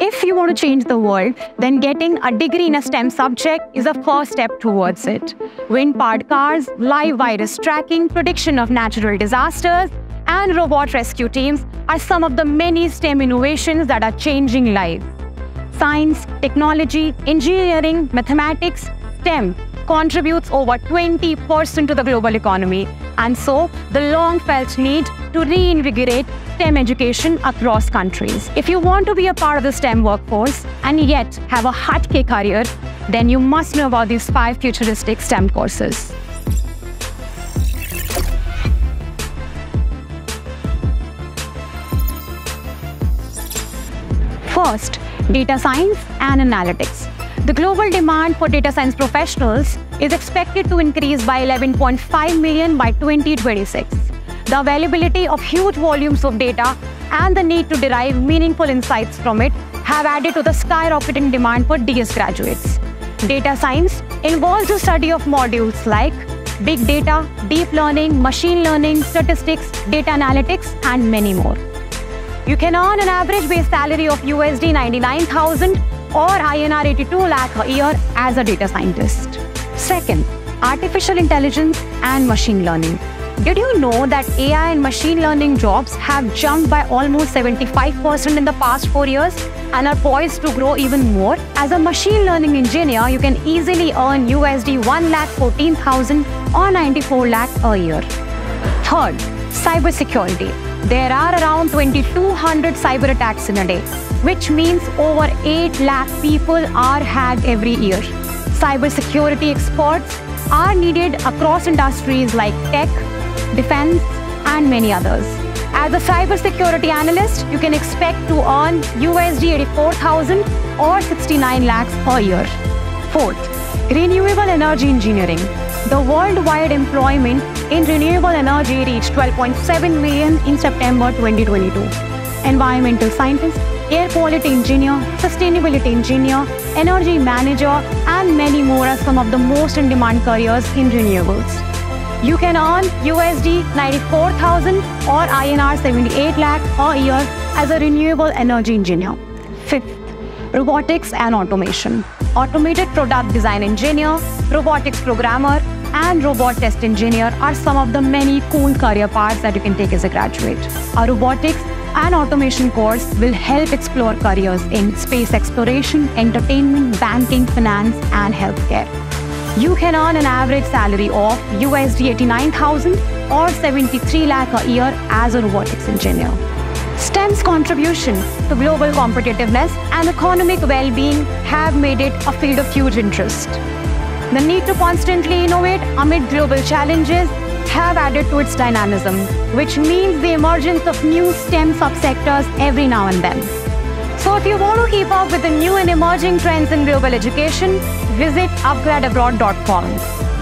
If you want to change the world, then getting a degree in a STEM subject is a first step towards it. Wind powered cars, live virus tracking, prediction of natural disasters, and robot rescue teams are some of the many STEM innovations that are changing lives. Science, technology, engineering, mathematics, STEM contributes over 20% to the global economy. And so, the long felt need to reinvigorate STEM education across countries. If you want to be a part of the STEM workforce and yet have a hardcore career, then you must know about these five futuristic STEM courses. First, data science and analytics. The global demand for data science professionals is expected to increase by 11.5 million by 2026. The availability of huge volumes of data and the need to derive meaningful insights from it have added to the skyrocketing demand for DS graduates. Data science involves the study of modules like big data, deep learning, machine learning, statistics, data analytics, and many more. You can earn an average base salary of USD 99,000 or INR 82 lakh a year as a data scientist. Second, artificial intelligence and machine learning. Did you know that AI and machine learning jobs have jumped by almost 75% in the past four years and are poised to grow even more? As a machine learning engineer, you can easily earn USD 1 lakh 14,000 or 94 lakh a year. Third, cybersecurity. There are around 2200 cyber attacks in a day, which means over 8 lakh people are hacked every year. Cybersecurity experts are needed across industries like tech, defense, and many others. As a cybersecurity analyst, you can expect to earn USD 84,000 or 69 lakhs per year. Fourth, renewable energy engineering. The worldwide employment in renewable energy reached 12.7 million in September 2022. Environmental scientist, air quality engineer, sustainability engineer, energy manager, and many more are some of the most in demand careers in renewables. You can earn USD 94,000 or INR 78 lakh a year as a renewable energy engineer. Fifth, robotics and automation. Automated product design engineer, robotics programmer, and robot test engineer are some of the many cool career paths that you can take as a graduate. A robotics and automation course will help explore careers in space exploration, entertainment, banking, finance, and healthcare. You can earn an average salary of USD 89,000 or 73 lakh a year as a robotics engineer. STEM's contribution to global competitiveness and economic well-being have made it a field of huge interest. The need to constantly innovate amid global challenges have added to its dynamism, which means the emergence of new STEM subsectors every now and then. So if you want to keep up with the new and emerging trends in global education, visit upgradabroad.com.